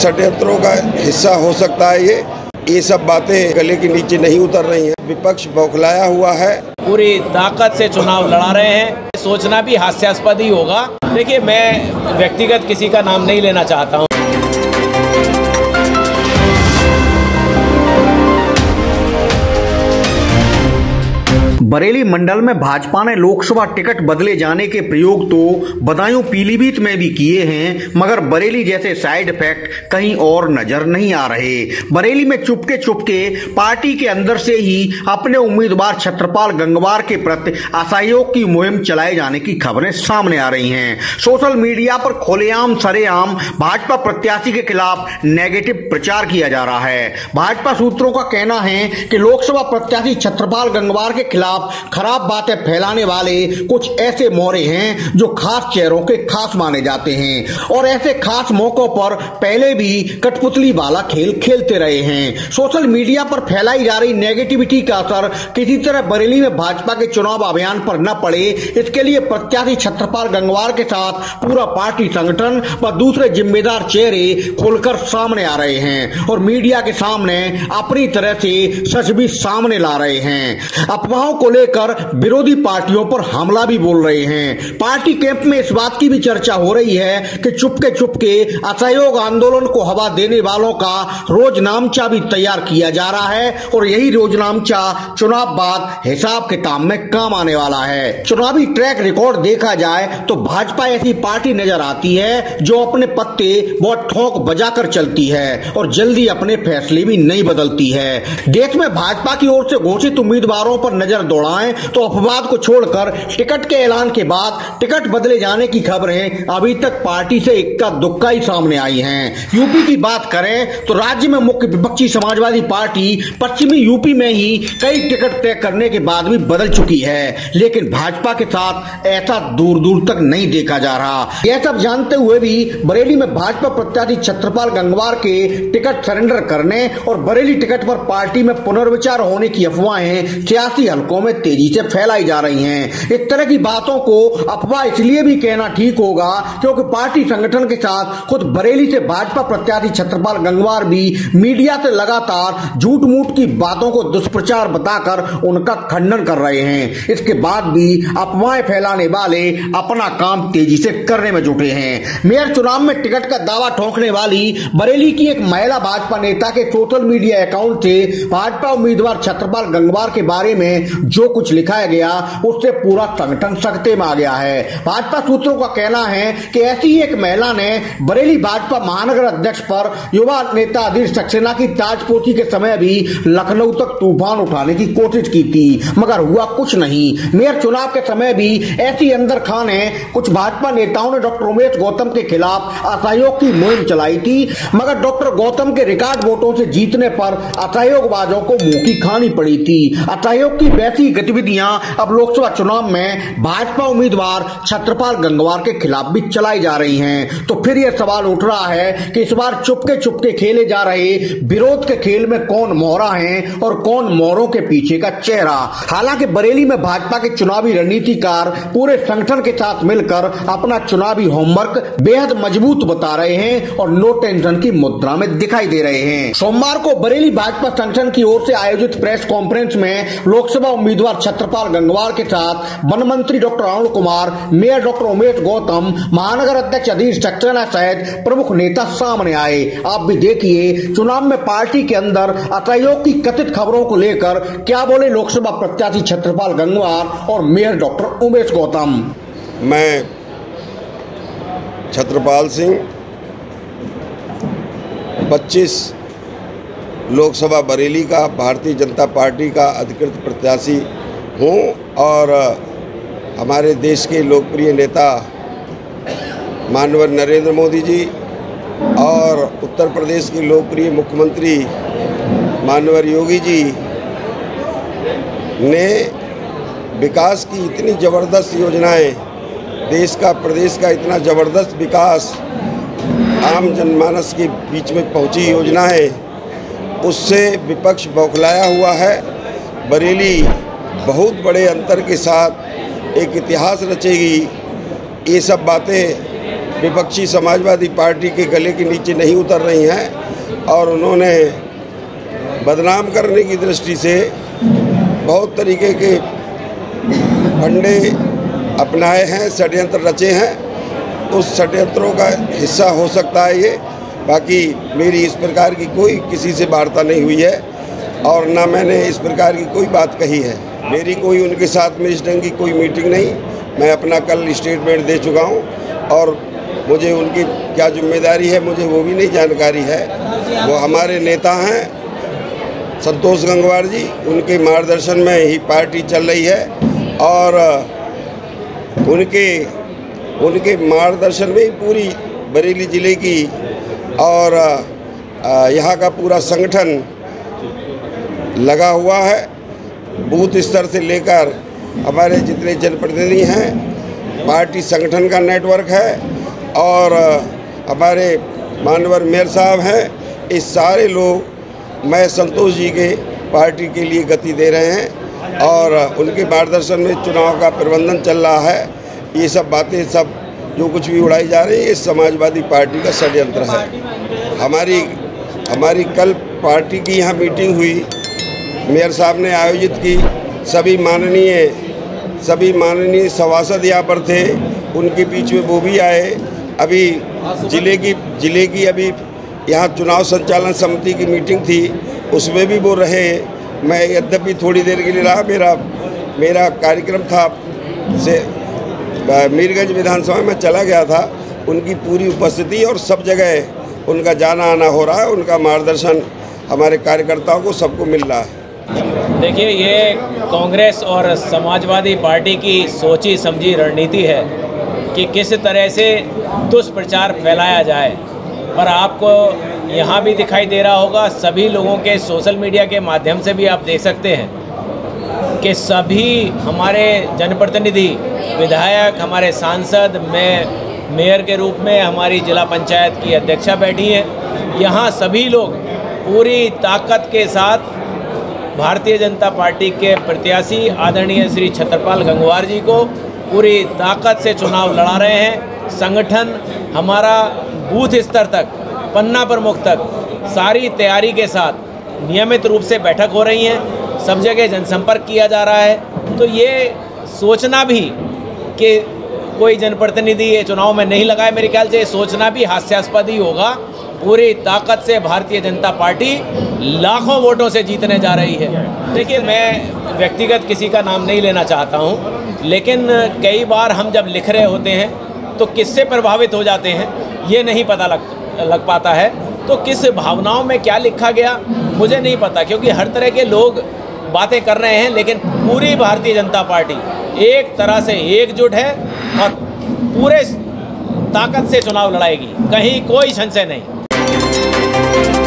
षड्यंत्रों का हिस्सा हो सकता है ये। ये सब बातें गले के नीचे नहीं उतर रही हैं। विपक्ष बौखलाया हुआ है। पूरी ताकत से चुनाव लड़ा रहे हैं। सोचना भी हास्यास्पद ही होगा। देखिए, मैं व्यक्तिगत किसी का नाम नहीं लेना चाहता हूँ। बरेली मंडल में भाजपा ने लोकसभा टिकट बदले जाने के प्रयोग तो बदायूं पीलीभीत में भी किए हैं, मगर बरेली जैसे साइड इफ़ेक्ट कहीं और नज़र नहीं आ रहे। बरेली में चुपके चुपके पार्टी के अंदर से ही अपने उम्मीदवार छत्रपाल गंगवार के प्रति असहयोग की मुहिम चलाए जाने की खबरें सामने आ रही हैं। सोशल मीडिया पर खुलेआम सरेआम भाजपा प्रत्याशी के खिलाफ नेगेटिव प्रचार किया जा रहा है। भाजपा सूत्रों का कहना है कि लोकसभा प्रत्याशी छत्रपाल गंगवार के खिलाफ खराब बातें फैलाने वाले कुछ ऐसे मोहरे हैं जो खास चेहरों के खास माने जाते हैं। और ऐसे खास मौकों पर पहले भी कठपुतली वाला खेल खेलते रहे हैं। सोशल मीडिया पर फैलाई जा रही नेगेटिविटी का असर किसी तरह बरेली में भाजपा के चुनाव अभियान पर न पड़े। इसके लिए प्रत्याशी छत्रपाल गंगवार के साथ पूरा पार्टी संगठन व दूसरे जिम्मेदार चेहरे खुलकर सामने आ रहे हैं और मीडिया के सामने अपनी तरह से सच भी सामने ला रहे हैं। अफवाहों को लेकर विरोधी पार्टियों पर हमला भी बोल रहे हैं। पार्टी कैंप में इस बात की भी चर्चा हो रही है कि चुपके चुपके असहयोग आंदोलन को हवा देने वालों का रोज नामचा भी तैयार किया जा रहा है और यही रोज नामचा चुनाव बाद हिसाब किताब में काम आने वाला है। चुनावी ट्रैक रिकॉर्ड देखा जाए तो भाजपा ऐसी पार्टी नज़र आती है जो अपने पत्ते बहुत ठोक बजाकर चलती है और जल्दी अपने फैसले भी नहीं बदलती है। देश में भाजपा की ओर से घोषित उम्मीदवारों पर नज़र दौड़ाएँ तो अपवाद को छोड़कर टिकट के ऐलान के बाद टिकट बदले जाने की खबरें अभी तक पार्टी से इक्का दुक्का ही सामने आई हैं। यूपी की बात करें तो राज्य में मुख्य विपक्षी समाजवादी पार्टी पश्चिमी यूपी में ही कई टिकट तय करने के बाद भी बदल चुकी है। लेकिन भाजपा के साथ ऐसा दूर दूर तक नहीं देखा जा रहा। यह सब जानते हुए भी बरेली में भाजपा प्रत्याशी छत्रपाल गंगवार के टिकट सरेंडर करने और बरेली टिकट पर पार्टी में पुनर्विचार होने की अफवाहें सियासी हलकों में तेज़ी से फैलाई जा रही हैं। इस तरह की बातों को अफवाह इसलिए भी कहना ठीक होगा क्योंकि पार्टी संगठन के साथ खुद बरेली से भाजपा प्रत्याशी छत्रपाल गंगवार भी मीडिया से लगातार झूठ मूठ की बातों को दुष्प्रचार बताकर उनका खंडन कर रहे हैं। इसके बाद भी अफवाहें फैलाने वाले अपना काम तेज़ी से करने में जुटे हैं। मेयर चुनाव में टिकट का दावा ठोंकने वाली बरेली की एक महिला भाजपा नेता के सोशल मीडिया अकाउंट से भाजपा उम्मीदवार छत्रपाल गंगवार के बारे में जो कुछ लिखाया गया, उससे पूरा संगठन सख्ते में आ गया है। भाजपा सूत्रों का कहना है कि ऐसी एक महिला ने बरेली भाजपा महानगर अध्यक्ष पर युवा नेता अधीर सक्सेना की ताजपोशी के समय भी लखनऊ तक तूफ़ान उठाने की कोशिश की थी, मगर हुआ कुछ नहीं। मेयर चुनाव के समय भी ऐसी अंदर खान ने कुछ भाजपा नेताओं ने डॉक्टर उमेश गौतम के खिलाफ असहयोग की मुहिम चलाई थी, मगर डॉक्टर गौतम के रिकॉर्ड वोटों से जीतने पर असहयोगबाजों को मुँह की खानी पड़ी थी। असहयोग की वैसी गतिविधियाँ। अब लोकसभा चुनाव में भाजपा उम्मीदवार छत्रपाल गंगवार के खिलाफ भी चलाई जा रही हैं। तो फिर यह सवाल उठ रहा है कि इस बार चुपके चुपके खेले जा रहे विरोध के खेल में कौन मोहरा है और कौन मोहरों के पीछे का चेहरा? हालाँकि बरेली में भाजपा के चुनावी रणनीतिकार पूरे संगठन के साथ मिलकर अपना चुनावी होमवर्क बेहद मज़बूत बता रहे हैं और नो टेंशन की मुद्रा में दिखाई दे रहे हैं। सोमवार को बरेली भाजपा संगठन की ओर से आयोजित प्रेस कॉन्फ्रेंस में लोकसभा उम्मीदवार छत्रपाल गंगवार के साथ वन मंत्री doctor Arun Kumar, mayor doctor Umesh Gautam, महानगर अध्यक्ष अधीर सक्सेना सहित प्रमुख नेता सामने आए। आप भी देखिए, चुनाव में पार्टी के अंदर असहयोग की कथित खबरों को लेकर क्या बोले लोकसभा प्रत्याशी छत्रपाल गंगवार और मेयर डॉक्टर उमेश गौतम। मैं छत्रपाल सिंह 25 लोकसभा बरेली का, भारतीय जनता पार्टी का अधिकृत प्रत्याशी हूँ और हमारे देश के लोकप्रिय नेता मानवर नरेंद्र मोदी जी और उत्तर प्रदेश के लोकप्रिय मुख्यमंत्री मानवर योगी जी ने विकास की इतनी ज़बरदस्त योजनाएँ, देश का, प्रदेश का इतना ज़बरदस्त विकास, आम जनमानस के बीच में पहुँची योजना है उससे विपक्ष बौखलाया हुआ है। बरेली बहुत बड़े अंतर के साथ एक इतिहास रचेगी। ये सब बातें विपक्षी समाजवादी पार्टी के गले के नीचे नहीं उतर रही हैं और उन्होंने बदनाम करने की दृष्टि से बहुत तरीके के फंडे अपनाए हैं, षड्यंत्र रचे हैं। उस षड्यंत्रों का हिस्सा हो सकता है ये। बाकी मेरी इस प्रकार की कोई किसी से वार्ता नहीं हुई है और ना मैंने इस प्रकार की कोई बात कही है। मेरी कोई उनके साथ में इस ढंग की कोई मीटिंग नहीं। मैं अपना कल स्टेटमेंट दे चुका हूँ और मुझे उनकी क्या ज़िम्मेदारी है, मुझे वो भी नहीं जानकारी है। वो हमारे नेता हैं, संतोष गंगवार जी, उनके मार्गदर्शन में ही पार्टी चल रही है और उनके उनके मार्गदर्शन में ही पूरी बरेली ज़िले की और यहाँ का पूरा संगठन लगा हुआ है। बूथ स्तर से लेकर हमारे जितने जनप्रतिनिधि हैं, पार्टी संगठन का नेटवर्क है और हमारे मानवर मेयर साहब हैं, इस सारे लोग मैं संतोष जी के पार्टी के लिए गति दे रहे हैं और उनके मार्गदर्शन में चुनाव का प्रबंधन चल रहा है। ये सब बातें सब जो कुछ भी उड़ाई जा रही है, ये समाजवादी पार्टी का षड्यंत्र है। हमारी हमारी कल पार्टी की यहाँ मीटिंग हुई, मेयर साहब ने आयोजित की, सभी माननीय सभी माननीय सभासद यहाँ पर थे, उनके बीच में वो भी आए। अभी ज़िले की ज़िले की अभी यहाँ चुनाव संचालन समिति की मीटिंग थी, उसमें भी वो रहे। मैं यद्यपि थोड़ी देर के लिए रहा, मेरा मेरा कार्यक्रम था से मीरगंज विधानसभा में चला गया था। उनकी पूरी उपस्थिति और सब जगह उनका जाना आना हो रहा है, उनका मार्गदर्शन हमारे कार्यकर्ताओं को सबको मिल रहा है। देखिए, ये कांग्रेस और समाजवादी पार्टी की सोची समझी रणनीति है कि किस तरह से दुष्प्रचार फैलाया जाए। पर आपको यहाँ भी दिखाई दे रहा होगा, सभी लोगों के सोशल मीडिया के माध्यम से भी आप देख सकते हैं कि सभी हमारे जनप्रतिनिधि विधायक, हमारे सांसद, में मेयर के रूप में हमारी जिला पंचायत की अध्यक्षा बैठी हैं। यहाँ सभी लोग पूरी ताकत के साथ भारतीय जनता पार्टी के प्रत्याशी आदरणीय श्री छत्रपाल गंगवार जी को पूरी ताकत से चुनाव लड़ा रहे हैं। संगठन हमारा बूथ स्तर तक, पन्ना प्रमुख तक सारी तैयारी के साथ नियमित रूप से बैठक हो रही हैं। सब जगह जनसंपर्क किया जा रहा है। तो ये सोचना भी कि कोई जनप्रतिनिधि ये चुनाव में नहीं लगाए, मेरे ख्याल से सोचना भी हास्यास्पद ही होगा। पूरी ताकत से भारतीय जनता पार्टी लाखों वोटों से जीतने जा रही है। देखिए, मैं व्यक्तिगत किसी का नाम नहीं लेना चाहता हूँ, लेकिन कई बार हम जब लिख रहे होते हैं तो किससे प्रभावित हो जाते हैं, ये नहीं पता लग लग पाता है। तो किस भावनाओं में क्या लिखा गया, मुझे नहीं पता, क्योंकि हर तरह के लोग बातें कर रहे हैं, लेकिन पूरी भारतीय जनता पार्टी एक तरह से एकजुट है और पूरे ताकत से चुनाव लड़ाएगी। कहीं कोई संशय नहीं।